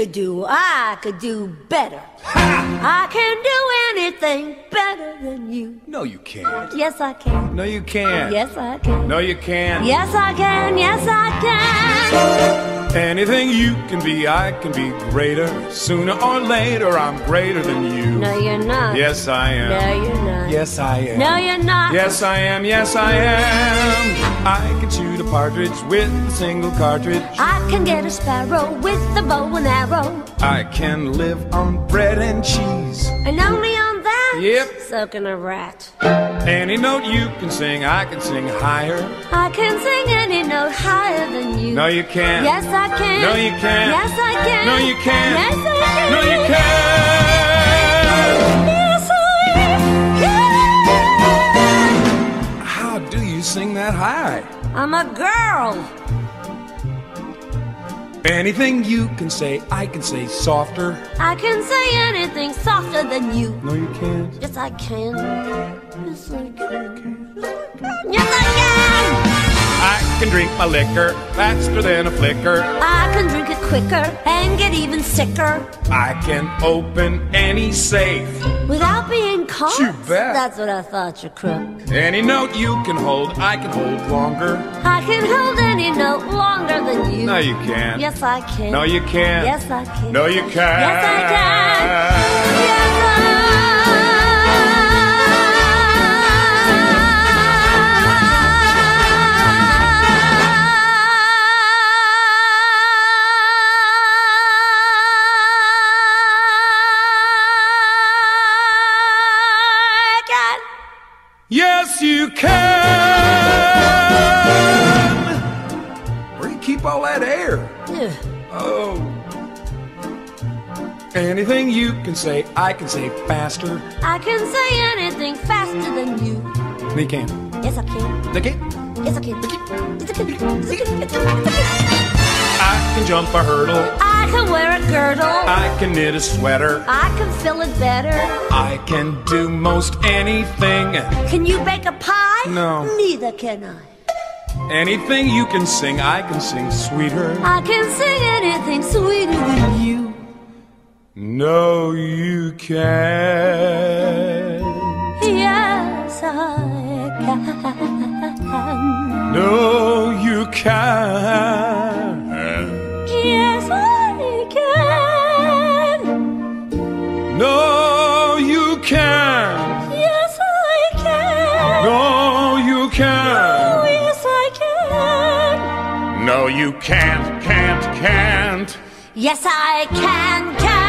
could do, I could do better. I can do anything better than you. No, you can't. Yes, I can. No, you can't. Yes, I can. No, you can't. Yes, I can. Yes, I can. Anything you can be, I can be greater. Sooner or later, I'm greater than you. No, you're not. Yes, I am. No, you're not. Yes, I am. No, you're not. Yes, I am. Yes, I am. I can shoot a partridge with a single cartridge. I can get a sparrow with a bow and arrow. I can live on bread and cheese. And only on? Yep. So can a rat. Any note you can sing, I can sing higher. I can sing any note higher than you. No, you can't. Yes, I can. No, you can't. Yes, I can. No, you can't. Yes, I can. No, you can't. Yes, I can. How do you sing that high? I'm a girl. Anything you can say, I can say softer. I can say anything softer than you. No, you can't. Yes, I can. Yes, I can. Yes, I can. I can drink my liquor faster than a flicker. I can drink it quicker and get even sicker I can open any safe. without being caught. You bet. That's what I thought, you crook. Any note you can hold, I can hold longer. I can hold any note longer than you. No, you can't. Yes, I can. No, you can't. Yes, I can. No, you can't. Yes, I can. Yes, you can. Where you keep all that air? Ugh. Oh. Anything you can say, I can say faster. I can say anything faster than you. No, you can't. Yes, I can. Okay. Yes, I can. Yes, I can. Yes, I can. Yes, I can. I can jump a hurdle. I can wear a girdle. I can knit a sweater. I can fill it better. I can do most anything. Can you bake a pie? No. Neither can I. Anything you can sing, I can sing sweeter. I can sing anything sweeter than you. No, you can't. Yes, I can. No, you can't, can't, can't. Yes, I can, can,